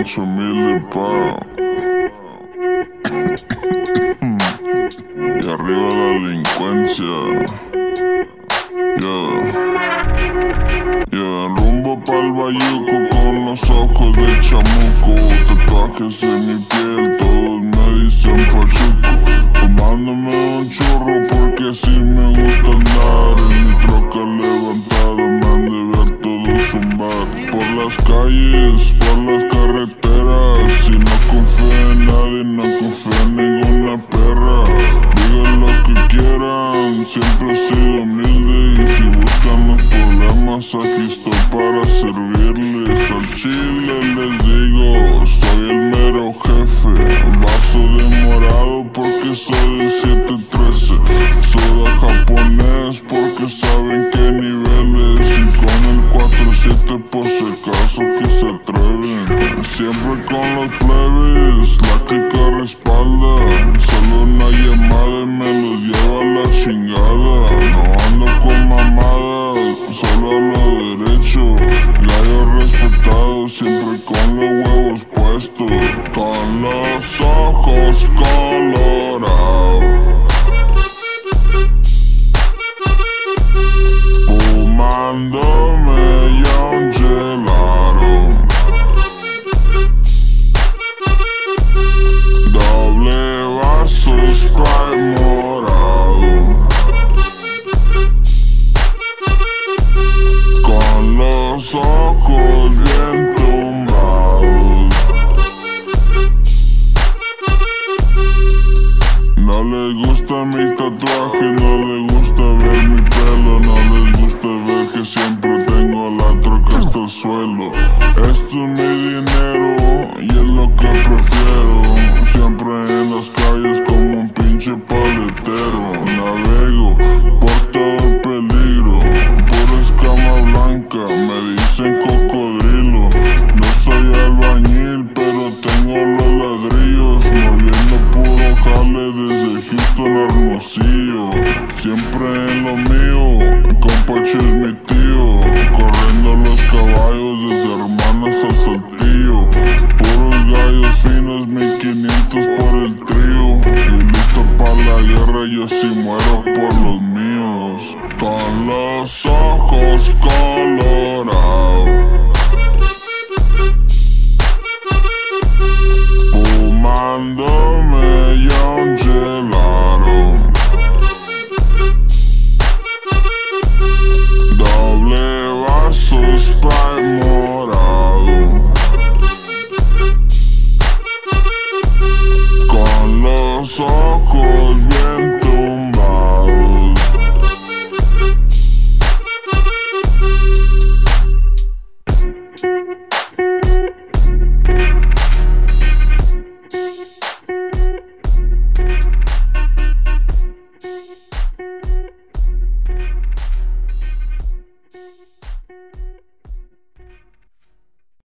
ocho mil y arriba la delincuencia. Yeah. Yeah, rumbo pa'l bayuco con los ojos de chamuco. Tatuajes en mi piel, todos me dicen pachuco. Tomándome un churro por las carreteras. Si no confío en nadie, no confío en ninguna perra. Digan lo que quieran, siempre he sido humilde. Y si buscan los problemas, aquí estoy para servirles. Al chile les soy del 713. Soda japonés porque saben qué niveles. Y con el 47 por si acaso que se atreven. Siempre con los plebes, la clica respalda. Solo una llamada y me los lleva a la chingada. No ando con mamadas, solo a lo derecho. Gallo respetado, siempre con los huevos puestos. Con los ojos No les gusta mi finos, 1500 por el trío. Y listo para la guerra, yo sí muero por los míos. Con los ojos colorados. Fumándome